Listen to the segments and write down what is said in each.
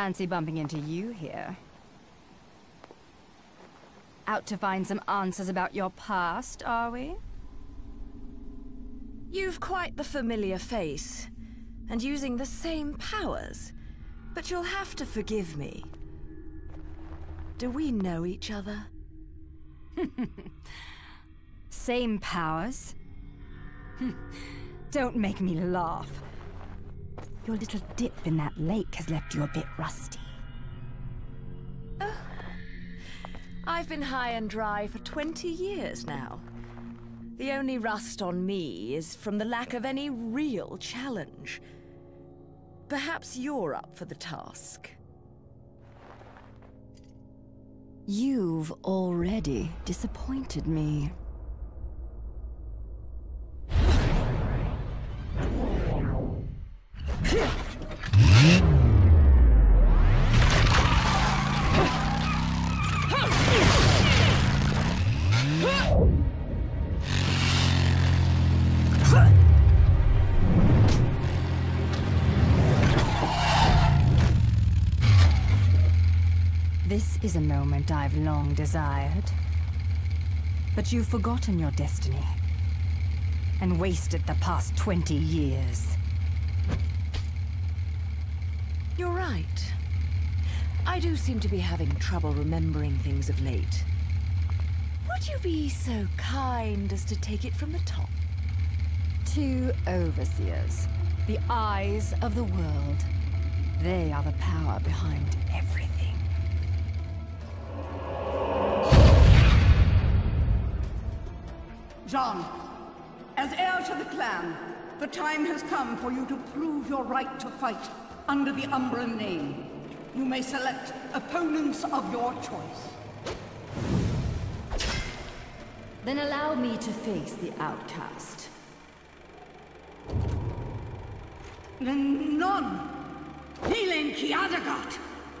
Fancy bumping into you here. Out to find some answers about your past, are we? You've quite the familiar face, and using the same powers. But you'll have to forgive me. Do we know each other? Same powers? Don't make me laugh. Your little dip in that lake has left you a bit rusty. Oh. I've been high and dry for 20 years now. The only rust on me is from the lack of any real challenge. Perhaps you're up for the task. You've already disappointed me. This is a moment I've long desired. But you've forgotten your destiny. And wasted the past 20 years. You're right. I do seem to be having trouble remembering things of late. Would you be so kind as to take it from the top? Two overseers. The eyes of the world. They are the power behind everything. Jeanne, as heir to the clan, the time has come for you to prove your right to fight under the Umbran name. You may select opponents of your choice. Then allow me to face the outcast. None. Helene Kiadagat.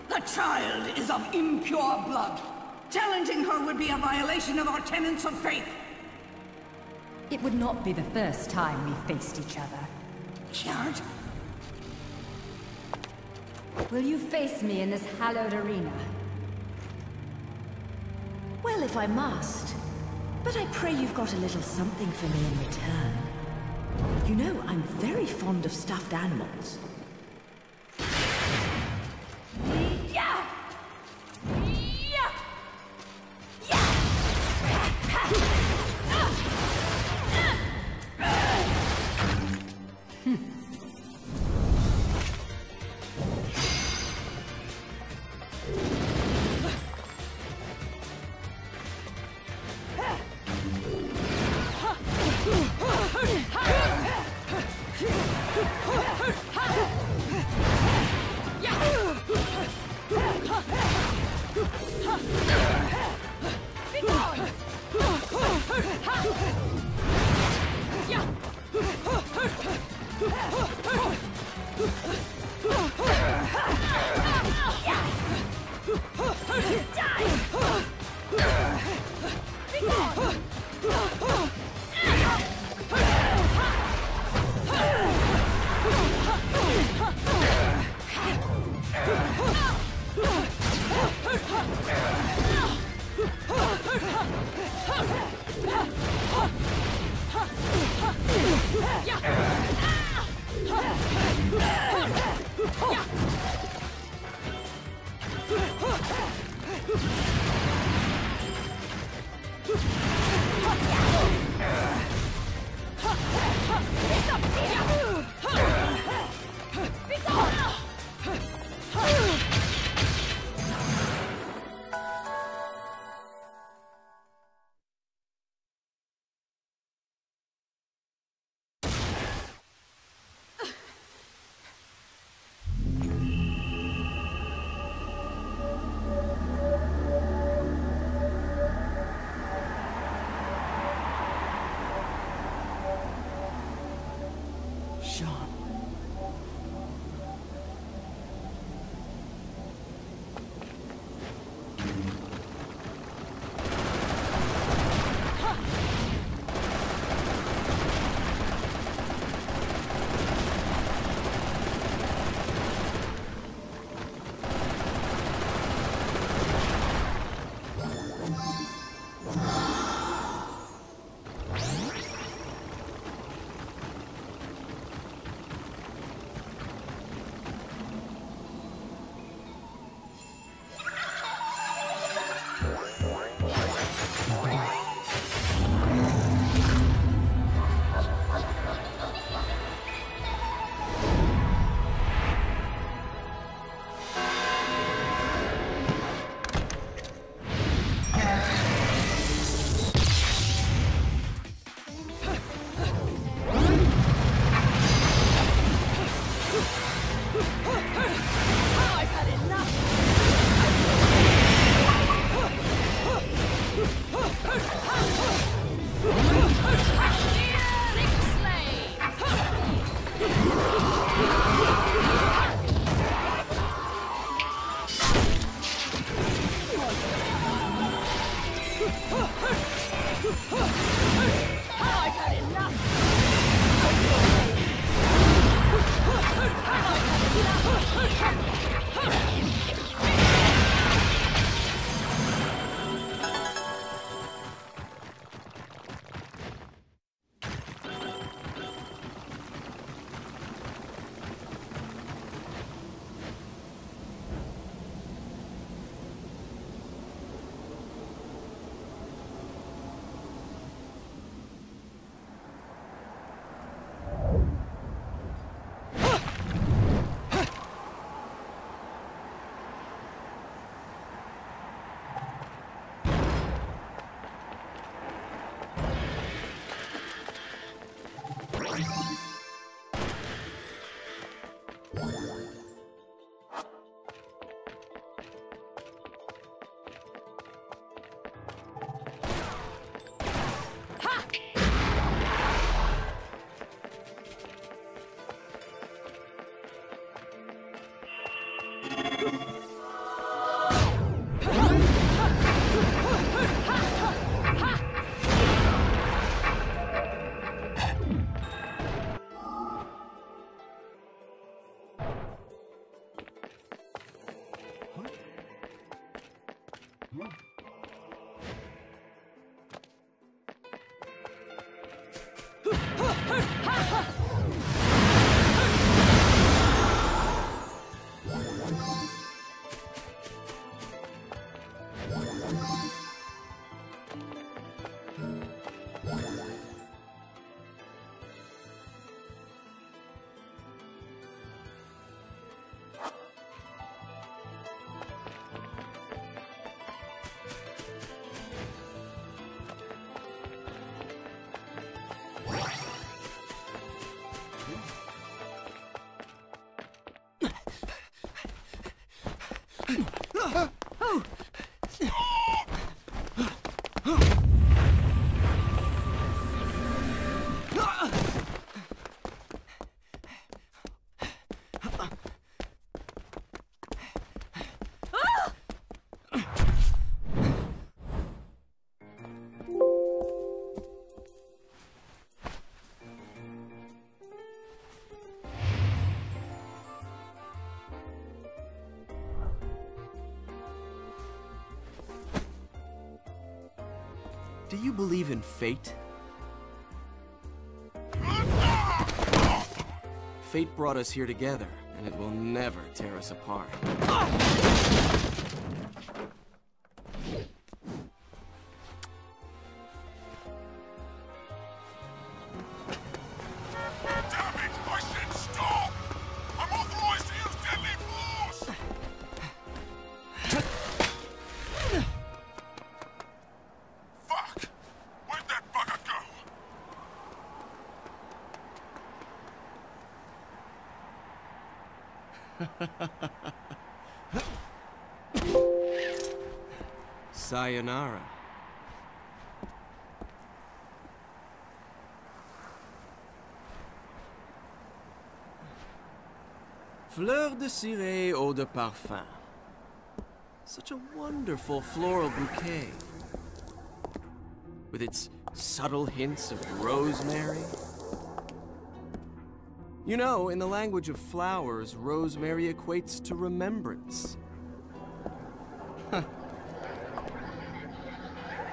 The child is of impure blood. Challenging her would be a violation of our tenets of faith. It would not be the first time we faced each other. Kiard? Will you face me in this hallowed arena? Well, if I must. But I pray you've got a little something for me in return. You know, I'm very fond of stuffed animals. John. Huh! Do you believe in fate? Fate brought us here together, and it will never tear us apart. Sayonara. Fleur de ciré eau de parfum. Such a wonderful floral bouquet. With its subtle hints of rosemary. You know, in the language of flowers, rosemary equates to remembrance.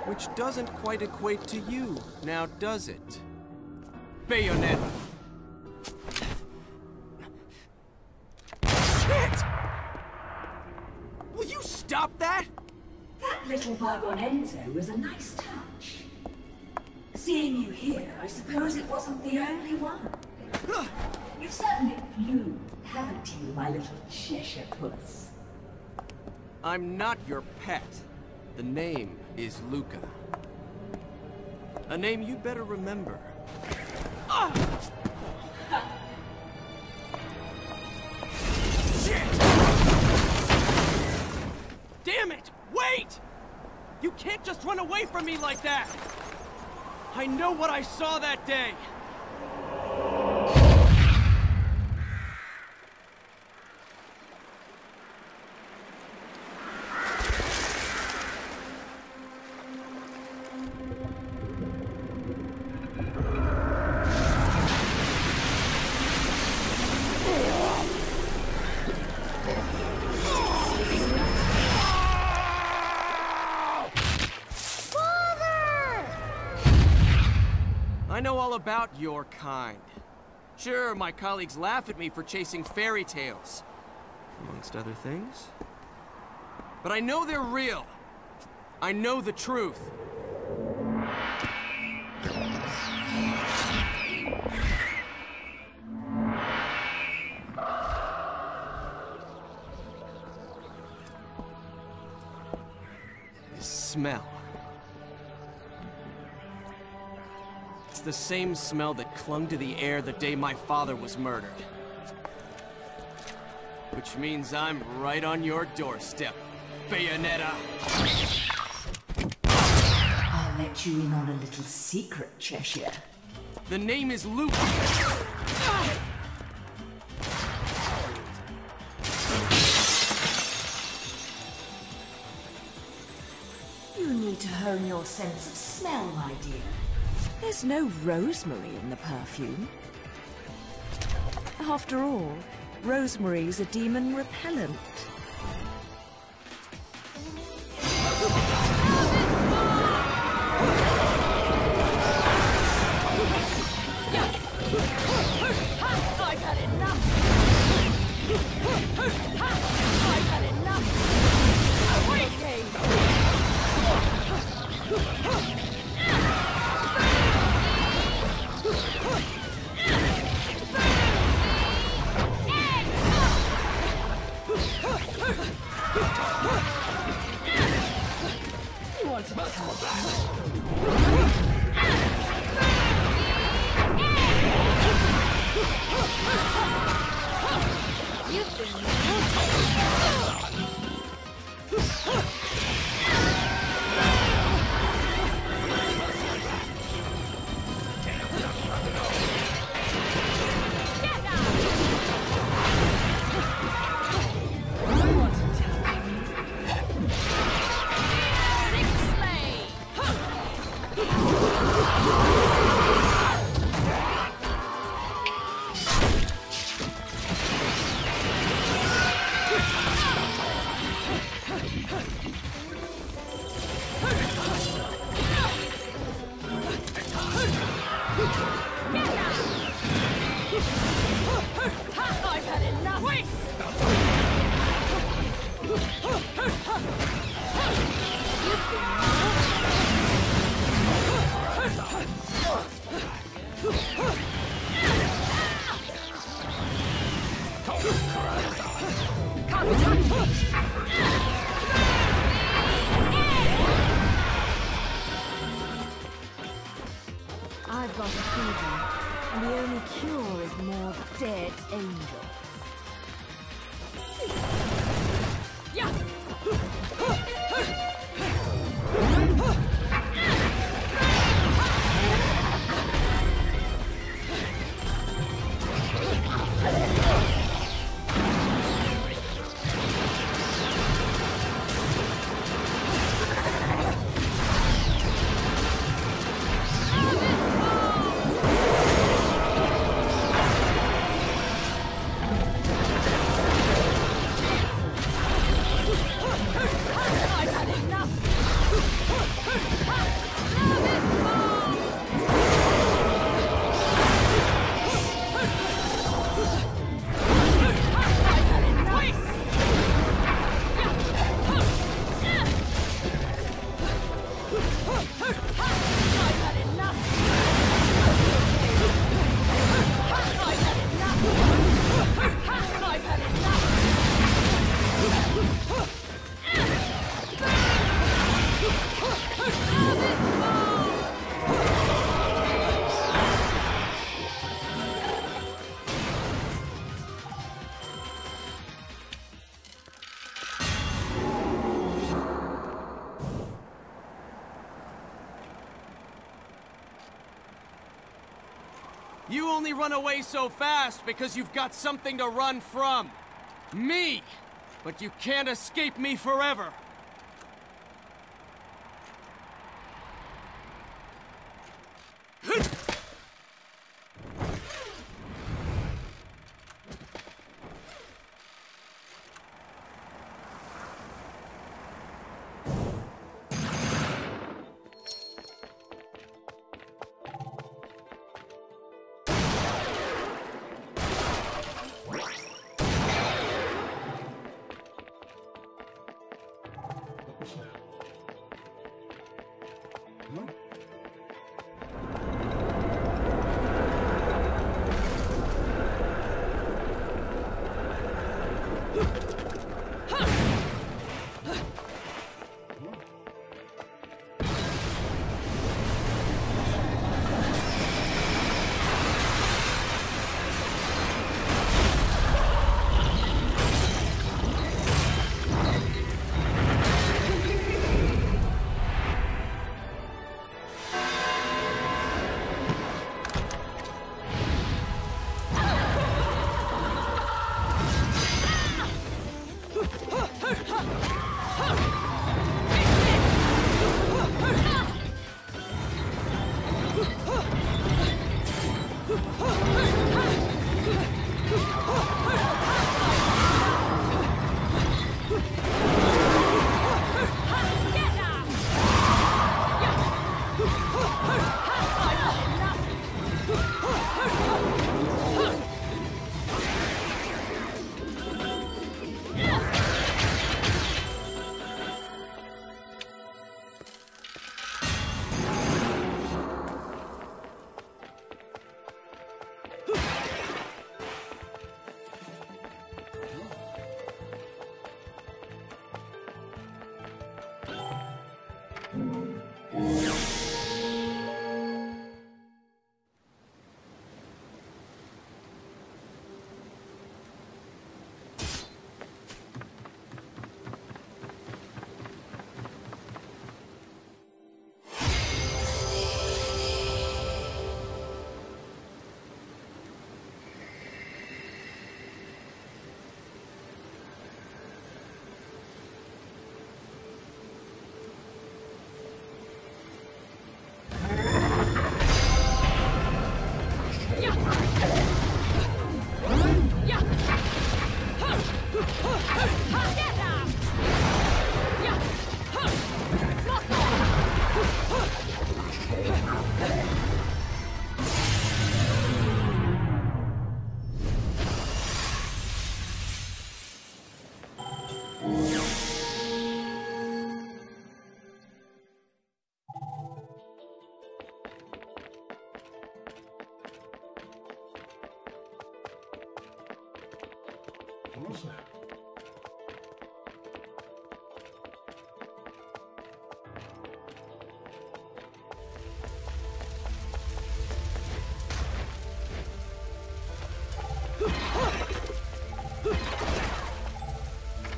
Which doesn't quite equate to you, now does it? Bayonetta! Shit! Will you stop that? That little bug on Enzo was a nice I'm not your pet. The name is Luka. A name you'd better remember. Ah! Damn it! Wait! You can't just run away from me like that! I know what I saw that day! About your kind. Sure, my colleagues laugh at me for chasing fairy tales, amongst other things. But I know they're real. I know the truth. Smell. The same smell that clung to the air the day my father was murdered. Which means I'm right on your doorstep, Bayonetta. I'll let you in on a little secret, Cheshire. The name is Luke. You need to hone your sense of smell, my dear. There's no rosemary in the perfume. After all, rosemary's a demon repellent. Only run away so fast because you've got something to run from. Me! But you can't escape me forever.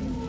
Mm-hmm.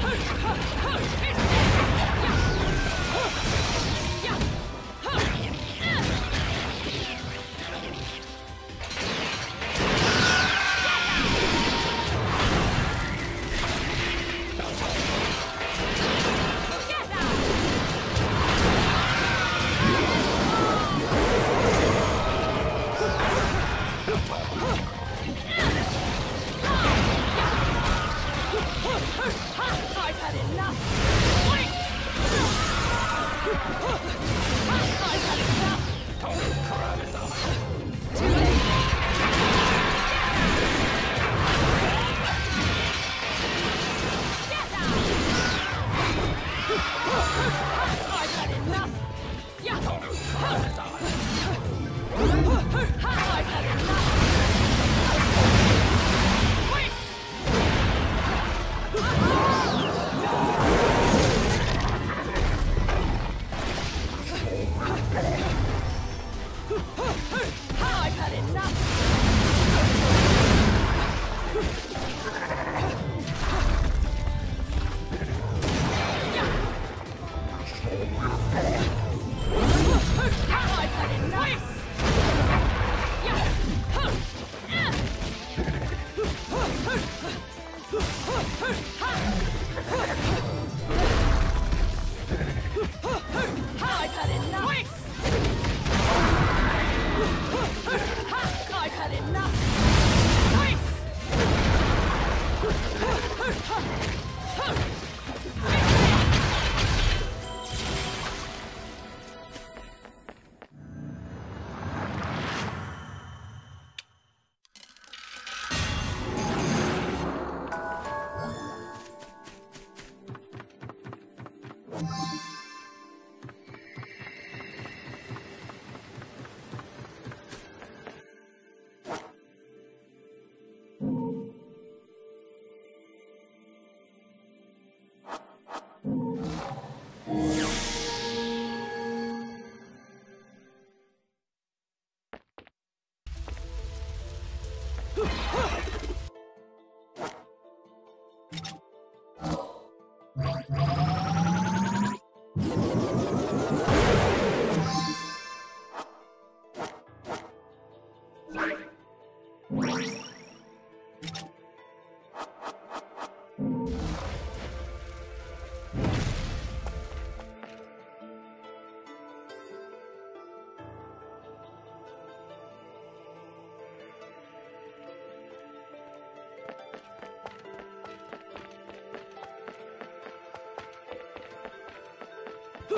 Hey!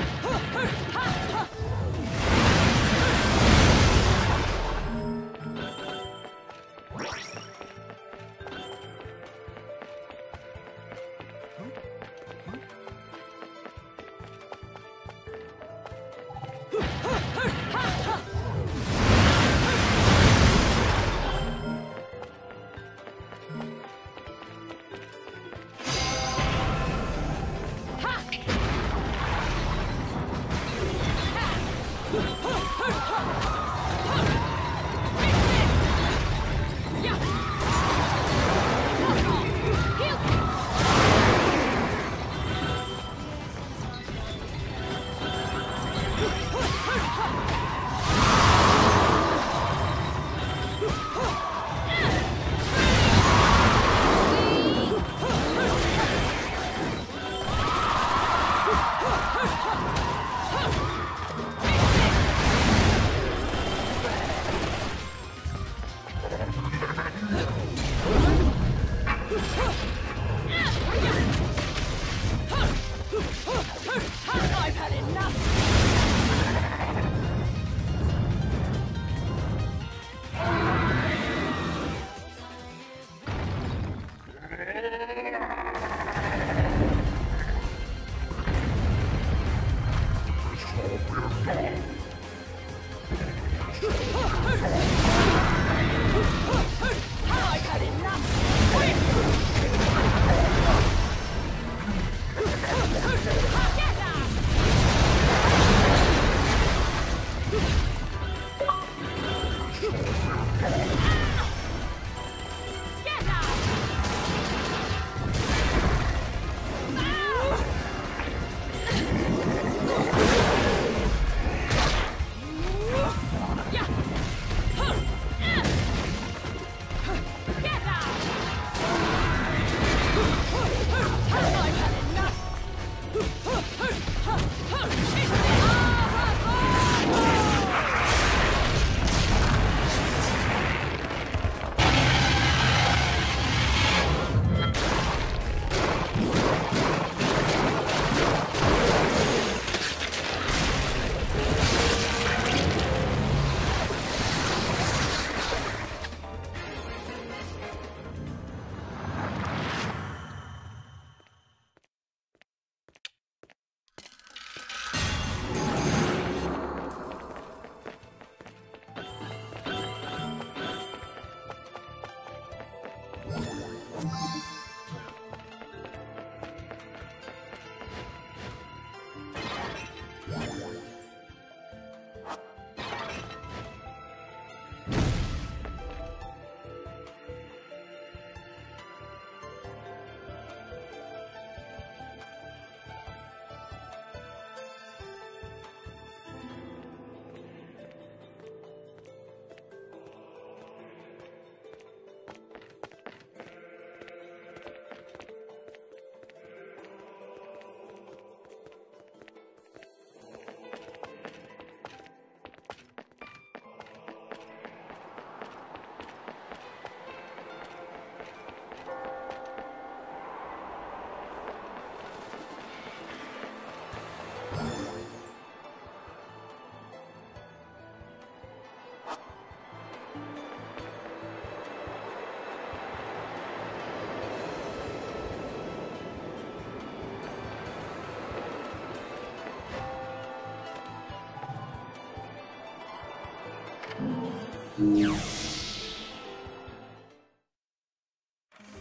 I've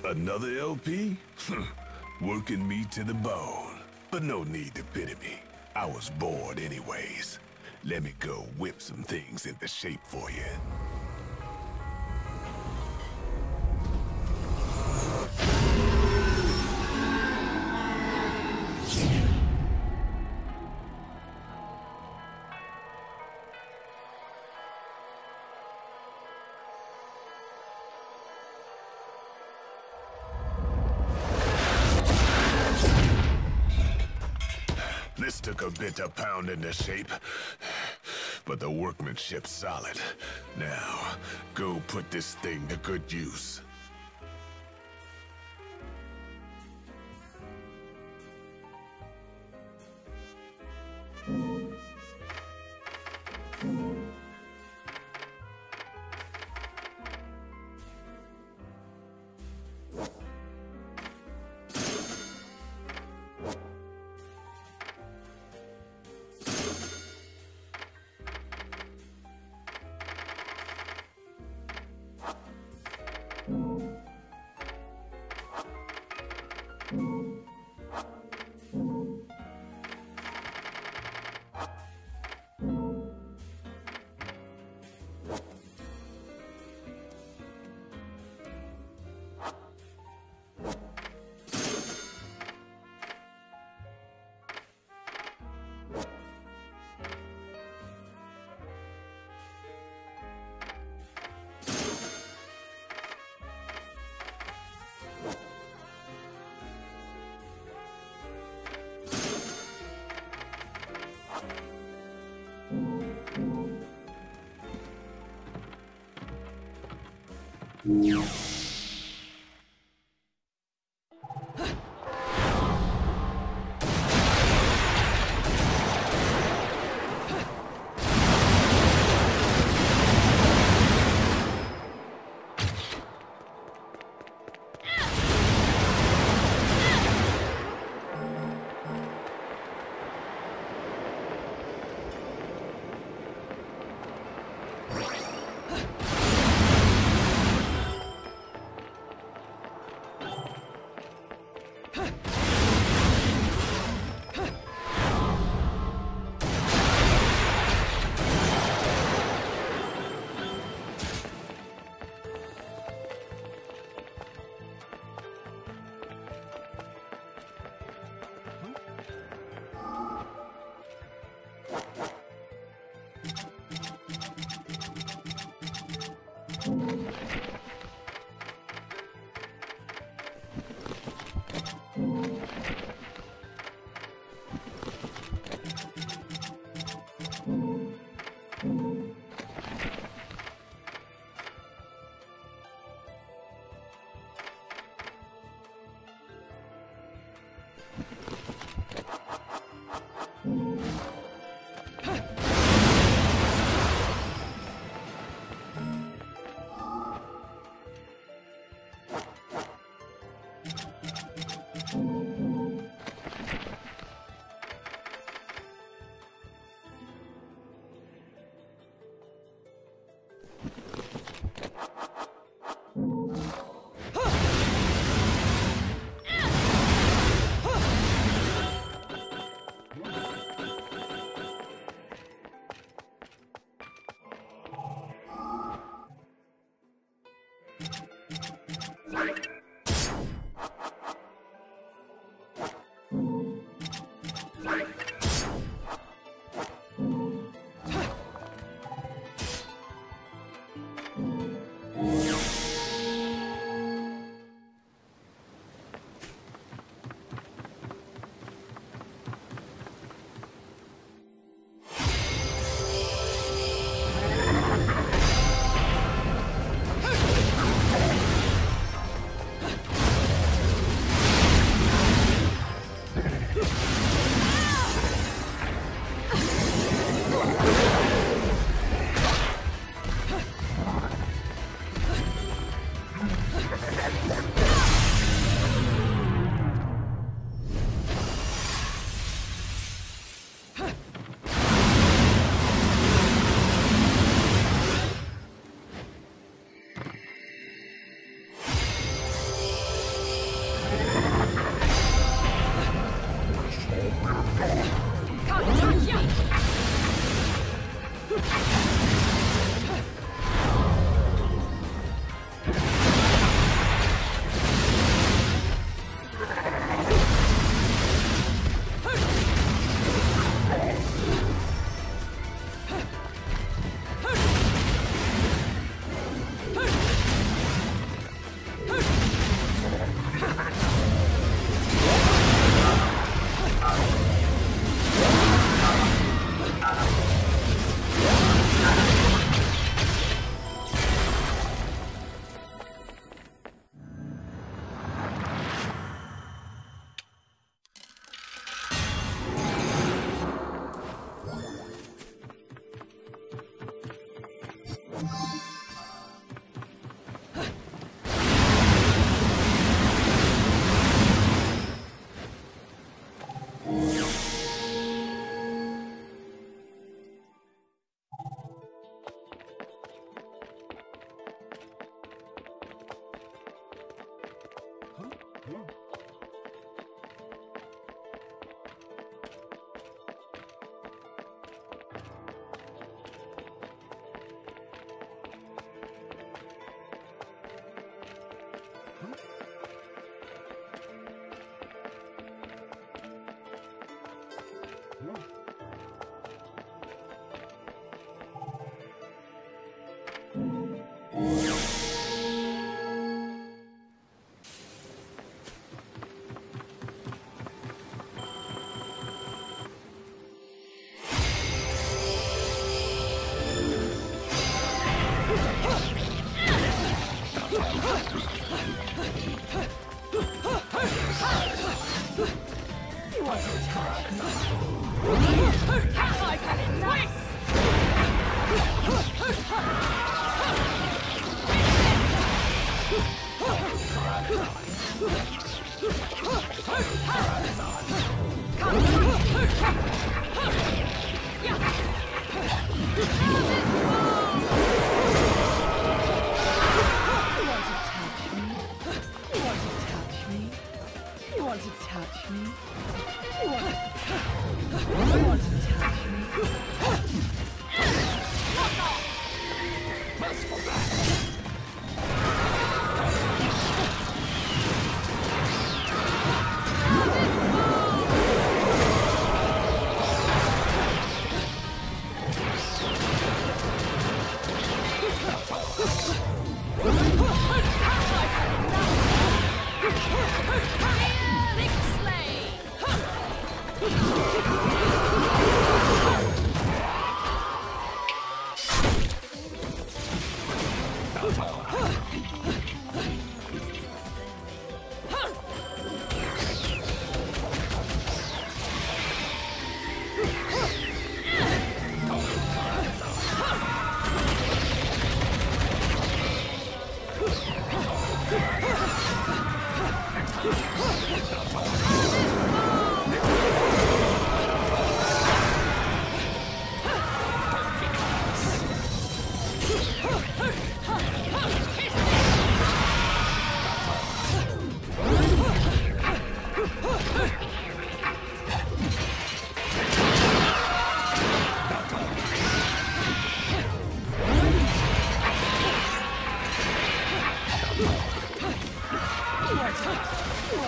Another LP? Working me to the bone. But no need to pity me. I was bored anyways. Let me go whip some things into shape for you. A bit of shape, but the workmanship's solid. Now, go put this thing to good use. you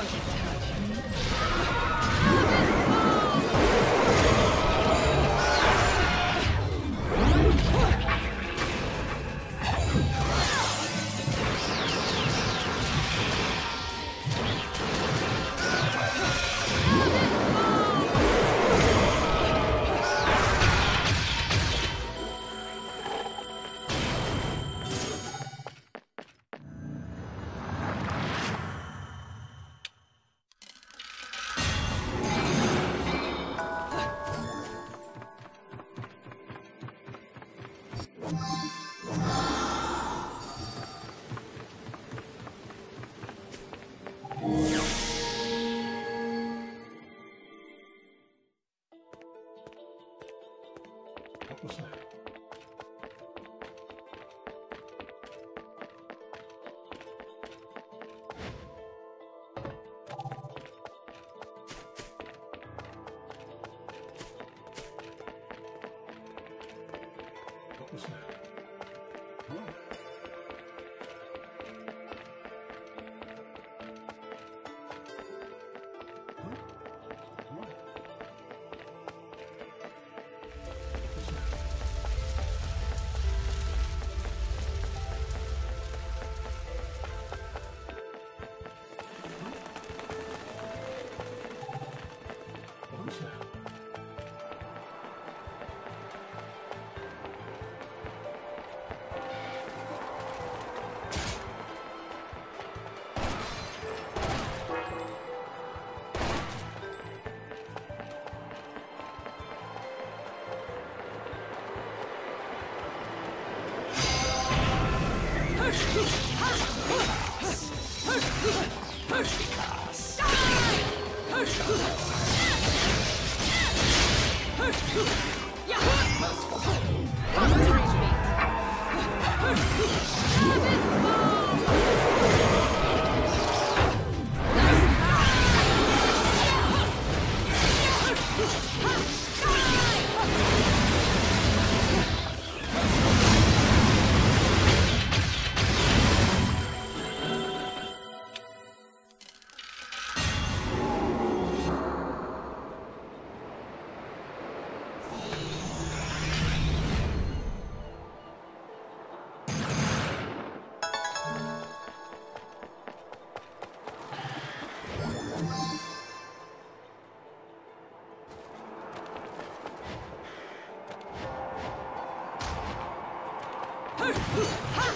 target. Ha!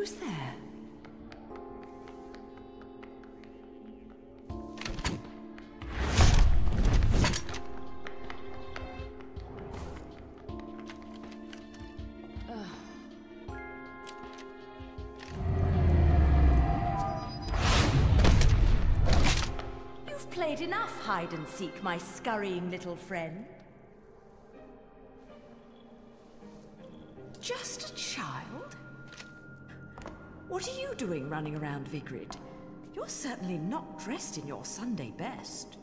Who's there? You've played enough hide and seek, my scurrying little friend. Doing running around Vigrid? You're certainly not dressed in your Sunday best.